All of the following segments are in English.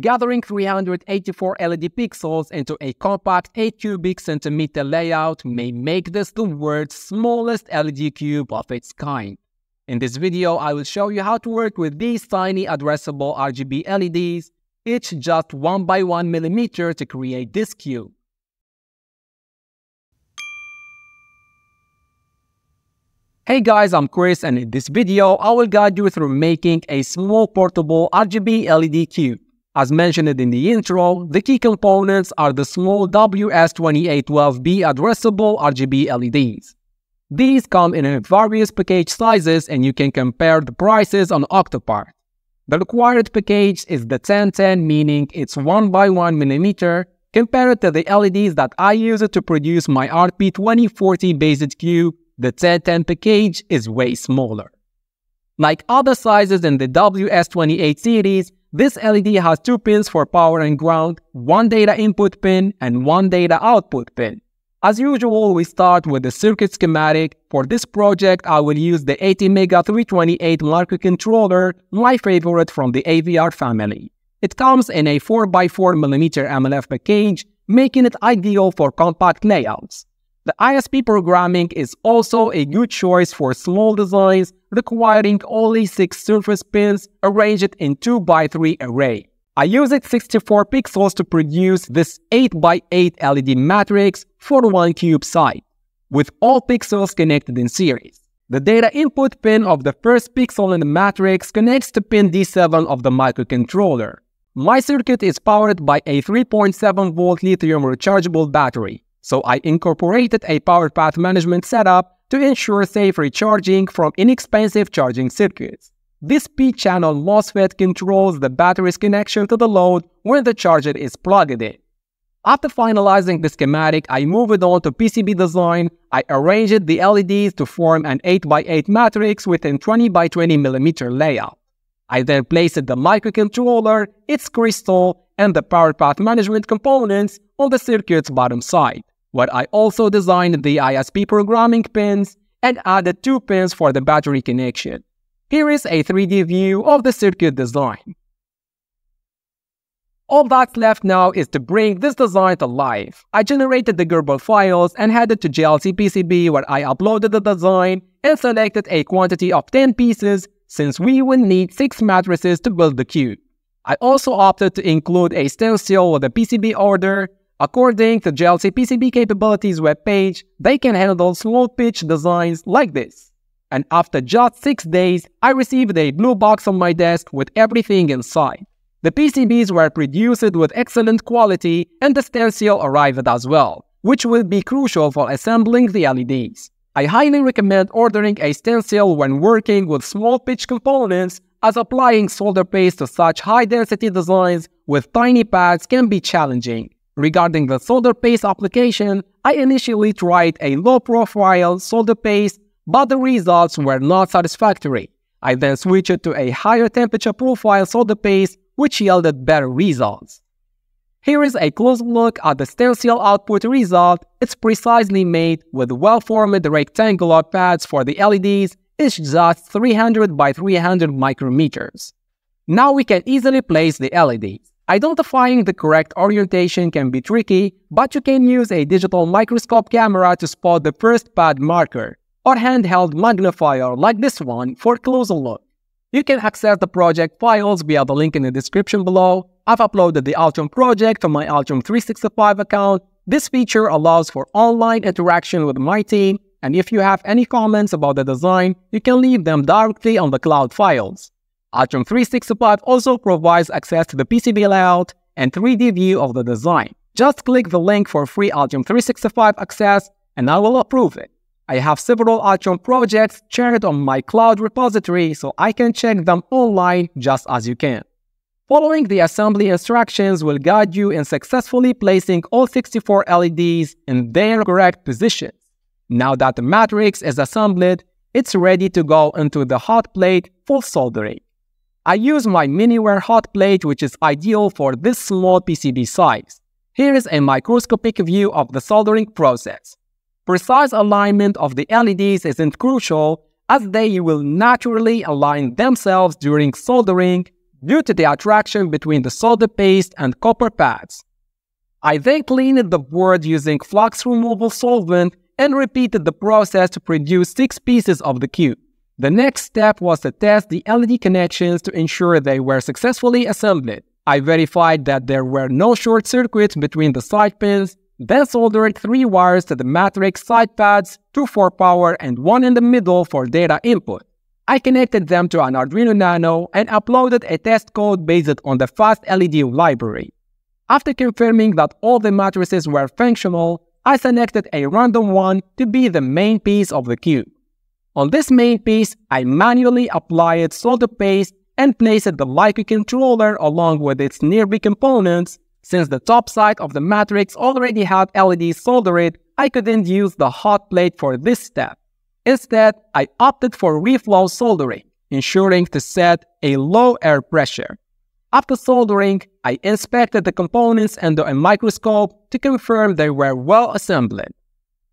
Gathering 384 LED pixels into a compact 8 cubic centimeter layout may make this the world's smallest LED cube of its kind. In this video, I will show you how to work with these tiny addressable RGB LEDs, each just 1 by 1 millimeter to create this cube. Hey guys, I'm Chris and in this video, I will guide you through making a small portable RGB LED cube. As mentioned in the intro, the key components are the small WS2812B addressable RGB LEDs. These come in various package sizes and you can compare the prices on Octopart. The required package is the 1010 meaning it's 1 by 1 mm compared to the LEDs that I use to produce my RP2040 based cube the 1010 package is way smaller. Like other sizes in the WS28 series, this LED has two pins for power and ground, one data input pin and one data output pin. As usual, we start with the circuit schematic. For this project, I will use the ATmega 328 microcontroller, my favorite from the AVR family. It comes in a 4x4mm MLF package, making it ideal for compact layouts. The ISP programming is also a good choice for small designs requiring only 6 surface pins arranged in 2x3 array. I used 64 pixels to produce this 8x8 LED matrix for one cube site, with all pixels connected in series. The data input pin of the first pixel in the matrix connects to pin D7 of the microcontroller. My circuit is powered by a 3.7 volt lithium rechargeable battery. So I incorporated a power path management setup to ensure safe recharging from inexpensive charging circuits. This P-channel MOSFET controls the battery's connection to the load when the charger is plugged in. After finalizing the schematic, I moved on to PCB design. I arranged the LEDs to form an 8x8 matrix within 20x20mm layout. I then placed the microcontroller, its crystal, and the power path management components on the circuit's bottom side where I also designed the ISP programming pins and added two pins for the battery connection. Here is a 3D view of the circuit design. All that's left now is to bring this design to life. I generated the Gerber files and headed to JLCPCB where I uploaded the design and selected a quantity of 10 pieces since we will need 6 matrices to build the cube. I also opted to include a stencil with a PCB order According to JLCPCB Capabilities webpage, they can handle small pitch designs like this. And after just 6 days, I received a blue box on my desk with everything inside. The PCBs were produced with excellent quality and the stencil arrived as well, which will be crucial for assembling the LEDs. I highly recommend ordering a stencil when working with small pitch components as applying solder paste to such high density designs with tiny pads can be challenging. Regarding the solder paste application, I initially tried a low-profile solder paste, but the results were not satisfactory. I then switched to a higher temperature profile solder paste, which yielded better results. Here is a close look at the stencil output result. It's precisely made with well-formed rectangular pads for the LEDs, it's just 300 by 300 micrometers. Now we can easily place the LEDs. Identifying the correct orientation can be tricky, but you can use a digital microscope camera to spot the first pad marker, or handheld magnifier like this one for a closer look. You can access the project files via the link in the description below. I've uploaded the Altium project to my Altium 365 account. This feature allows for online interaction with my team, and if you have any comments about the design, you can leave them directly on the cloud files. Altium 365 also provides access to the PCB layout and 3D view of the design. Just click the link for free Altium 365 access and I will approve it. I have several Altium projects shared on my cloud repository so I can check them online just as you can. Following the assembly instructions will guide you in successfully placing all 64 LEDs in their correct positions. Now that the matrix is assembled, it's ready to go into the hot plate for soldering. I use my Miniware hot plate which is ideal for this small PCB size. Here is a microscopic view of the soldering process. Precise alignment of the LEDs isn't crucial as they will naturally align themselves during soldering, due to the attraction between the solder paste and copper pads. I then cleaned the board using flux removal solvent and repeated the process to produce 6 pieces of the cube. The next step was to test the LED connections to ensure they were successfully assembled. I verified that there were no short circuits between the side pins, then soldered three wires to the matrix side pads, two for power and one in the middle for data input. I connected them to an Arduino Nano and uploaded a test code based on the FastLED library. After confirming that all the matrices were functional, I selected a random one to be the main piece of the cube. On this main piece, I manually applied solder paste and placed the microcontroller along with its nearby components. Since the top side of the matrix already had LEDs soldered, I couldn't use the hot plate for this step. Instead, I opted for reflow soldering, ensuring to set a low air pressure. After soldering, I inspected the components under a microscope to confirm they were well assembled.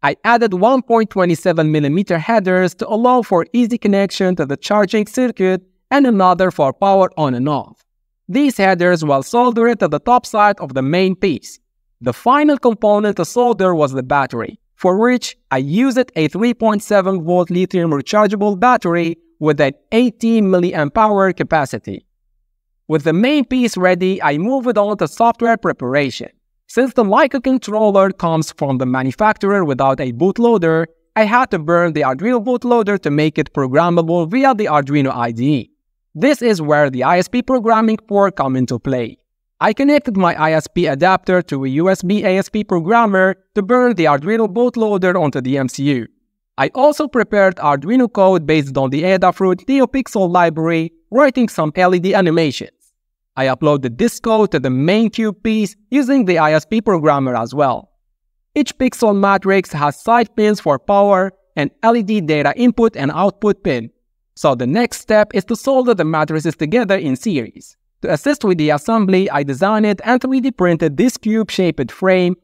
I added 1.27mm headers to allow for easy connection to the charging circuit and another for power on and off. These headers were soldered to the top side of the main piece. The final component to solder was the battery, for which I used a 3.7 volt lithium rechargeable battery with an 18 mAh capacity. With the main piece ready, I moved on to software preparation. Since the microcontroller comes from the manufacturer without a bootloader, I had to burn the Arduino bootloader to make it programmable via the Arduino IDE. This is where the ISP programming port come into play. I connected my ISP adapter to a USB ASP programmer to burn the Arduino bootloader onto the MCU. I also prepared Arduino code based on the Adafruit NeoPixel library, writing some LED animations. I uploaded this code to the main cube piece using the ISP programmer as well. Each pixel matrix has side pins for power and LED data input and output pin. So the next step is to solder the matrices together in series. To assist with the assembly, I designed and 3D printed this cube-shaped frame.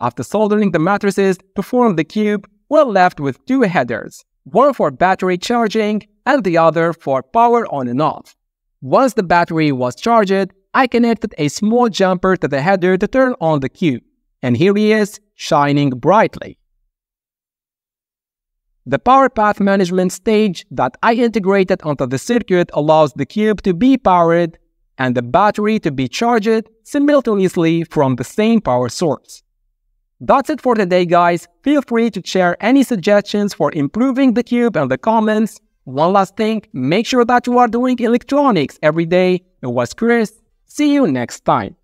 After soldering the matrices to form the cube, we're left with two headers, one for battery charging and the other for power on and off. Once the battery was charged, I connected a small jumper to the header to turn on the cube, and here he is, shining brightly. The power path management stage that I integrated onto the circuit allows the cube to be powered and the battery to be charged simultaneously from the same power source. That's it for today guys, feel free to share any suggestions for improving the cube in the comments one last thing, make sure that you are doing electronics every day. It was Chris. See you next time.